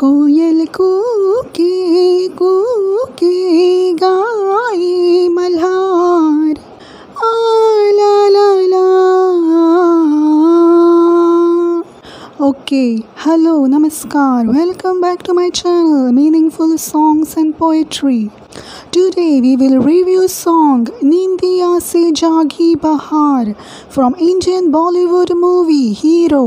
கோயில் கூக்கே கூக்கே காயே Malhar Okay, hello, namaskar. Welcome back to my channel Meaningful Songs and Poetry. Today we will review song Nindiya Se Jaagi Bahar from Indian Bollywood movie Hero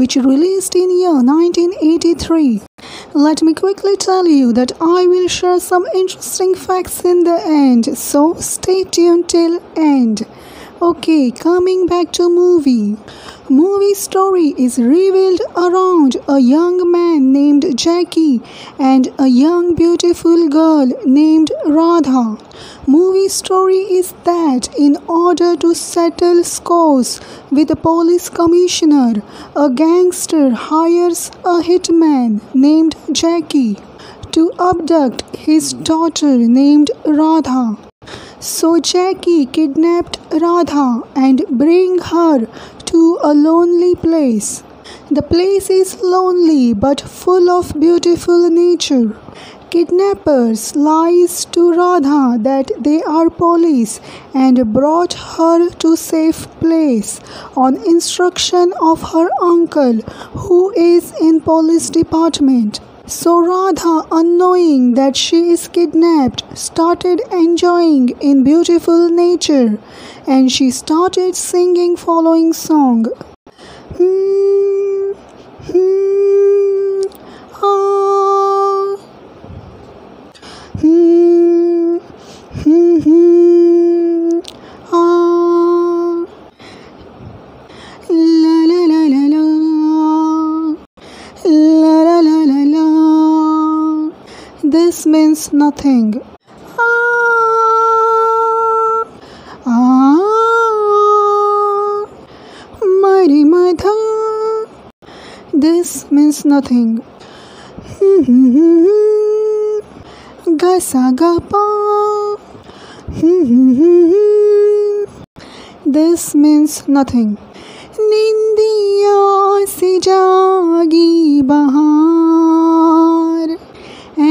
which released in year 1983. Let me quickly tell you that I will share some interesting facts in the end, so stay tuned till end. Okay, coming back to movie. Movie story is revealed around a young man named Jackie and a young beautiful girl named Radha. Movie story is that in order to settle scores with the police commissioner, a gangster hires a hitman named Jackie to abduct his daughter named Radha. So Jackie kidnapped Radha and bring her to a lonely place. The place is lonely but full of beautiful nature. Kidnappers lies to Radha that they are police and brought her to safe place on instruction of her uncle who is in police department. So Radha, unknowing that she is kidnapped, started enjoying in beautiful nature and she started singing following song. Hmm, hmm, ah. Hmm, hmm, hmm, means nothing. Ah, ah, Mari Madha. This means nothing. Gasa Gapa. This means nothing. निंदिया से जागी बहार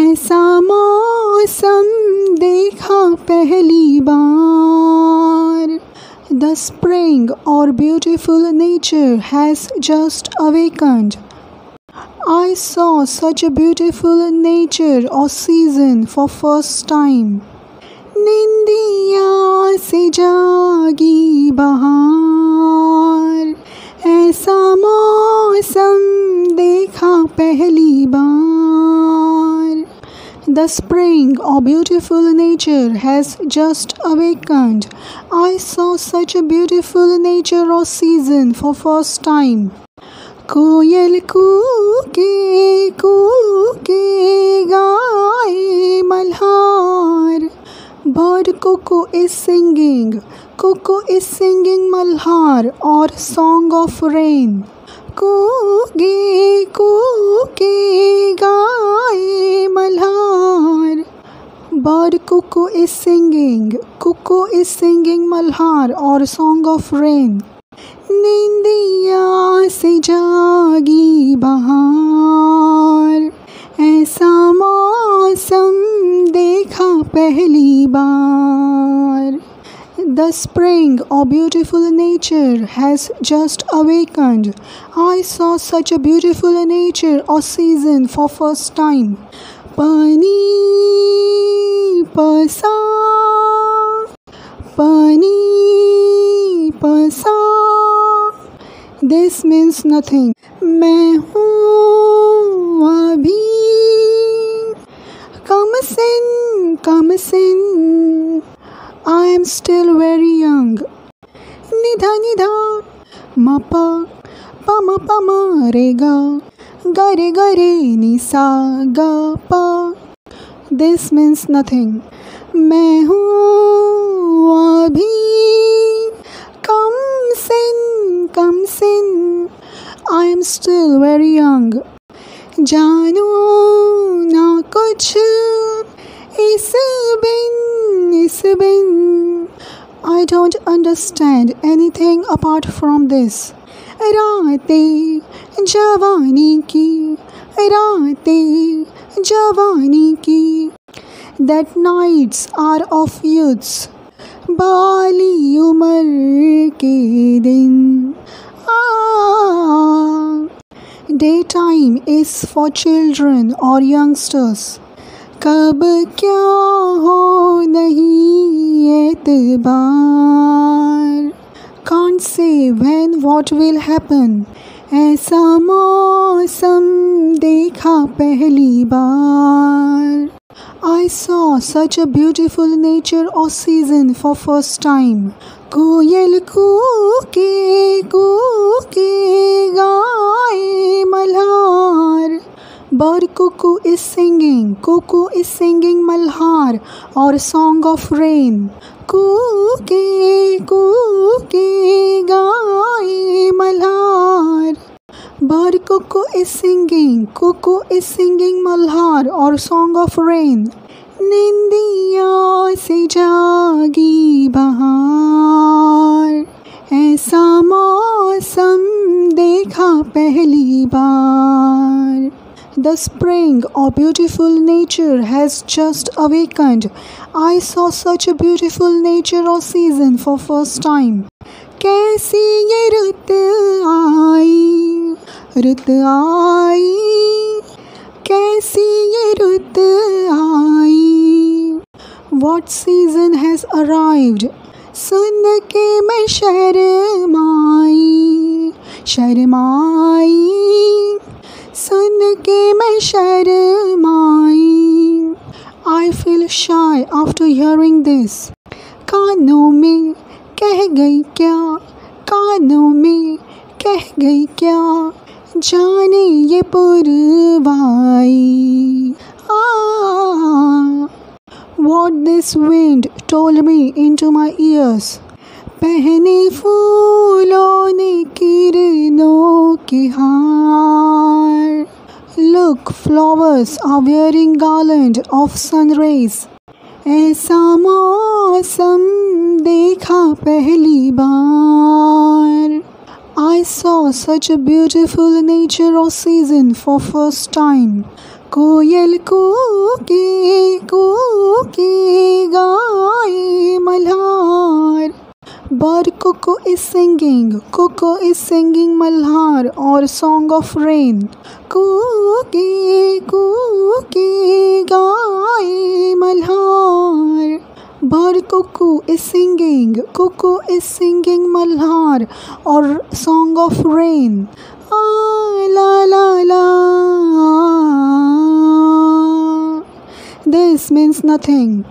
ऐसा मौसम देखा पहली बार। The spring और beautiful nature has just awakened I saw such beautiful nature और सीज़न फॉर फ़र्स्ट टाइम निंदिया से जागी बहार। ऐसा मौसम देखा पहली बार। The spring or beautiful nature has just awakened. I saw such a beautiful nature or season for first time. कोयल कूके कूके गाए Malhar Bird cuckoo is singing. Cuckoo is singing Malhar or Song of Rain. Koge को के गाए Malhar. Bird cuckoo is singing, cuckoo is singing Malhar और song of rain निंदिया से जागी बहार। ऐसा मौसम देखा पहली बार। The spring or beautiful nature has just awakened. I saw such a beautiful nature or season for first time. Pani pasa Pani pasa This means nothing. मैं हूँ अभी कम सिन कम सिन I am still very young. Nidha nidha mapa pama pama rega gare gare ni sa ga pa. This means nothing. मैं हूँ अभी कम सिन कम सिन I am still very young. जानू ना कुछ इस बिन इस बिन I don't understand anything apart from this. रातें जवानी की रातें जवानी की that nights are of youths बाली उम्र के दिन day time is for children और यंगस्टर्स कब क्या हो नहीं एतबार can't say when what will happen ऐसा मौसम देखा पहली बार I saw such a beautiful nature or season for first time. कोयल कूके कूके गाए Malhar bird cuckoo is singing cuckoo is singing Malhar, और सॉन्ग ऑफ़ रेन कुके कुके गाए Malhar. Bird cuckoo is singing cuckoo is singing Malhar, और song of rain निंदिया से जागी बहार। ऐसा मौसम देखा पहली बार। The spring or beautiful nature has just awakened. I saw such a beautiful nature or season for first time. कैसी ये रुत आई रुत आई कैसी ये रुत आई What season has arrived? सुन के मैं शर्माई शर्माई सुन के मैं शर्माई I feel shy after hearing this. कानों में कह गई क्या कानों में कह गई क्या जाने ये पुरवाई ah, What this wind told me into my ears. पहने फूलों ने किरणों के हार Look, flowers are wearing garland of sun rays. ऐसा मौसम देखा पहली बार I saw such a beautiful nature or season for first time. कोयल कूके कूके गाए Malhar Bird cuckoo is singing, cuckoo is singing malhar or song of rain. Kooke kooke gaye malhar. Bird cuckoo is singing, cuckoo is singing malhar or song of rain. Ah la la la. This means nothing.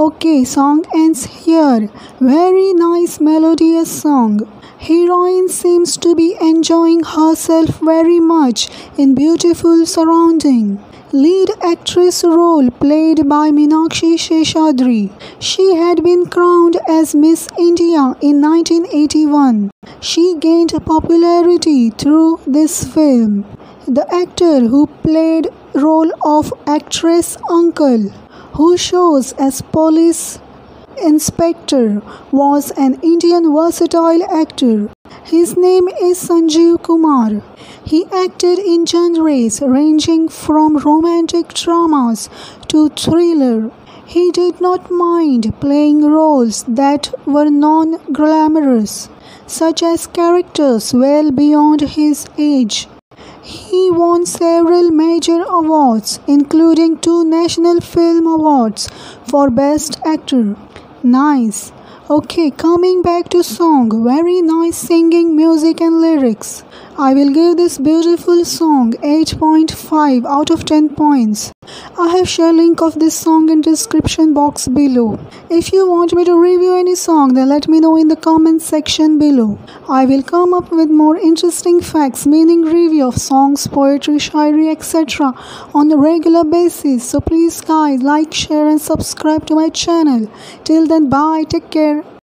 Okay, song ends here. Very nice melodious song. Heroine seems to be enjoying herself very much in beautiful surrounding. Lead actress role played by Meenakshi Sheshadri. She had been crowned as Miss India in 1981. She gained popularity through this film. The actor who played role of actress uncle who shows as police inspector was an Indian versatile actor. His name is Sanjeev Kumar. He acted in genres ranging from romantic dramas to thriller. He did not mind playing roles that were non glamorous, such as characters well beyond his age. He won several major awards, including two National Film Awards for Best Actor. Nice. Okay, coming back to song, very nice singing, music, and lyrics. I will give this beautiful song 8.5 out of 10 points. I have share link of this song in description box below. If you want me to review any song then let me know in the comment section below. I will come up with more interesting facts, meaning review of songs, poetry, Shayari, etc. on a regular basis. So please guys like, share and subscribe to my channel. Till then bye, take care.